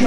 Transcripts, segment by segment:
You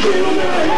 Thank.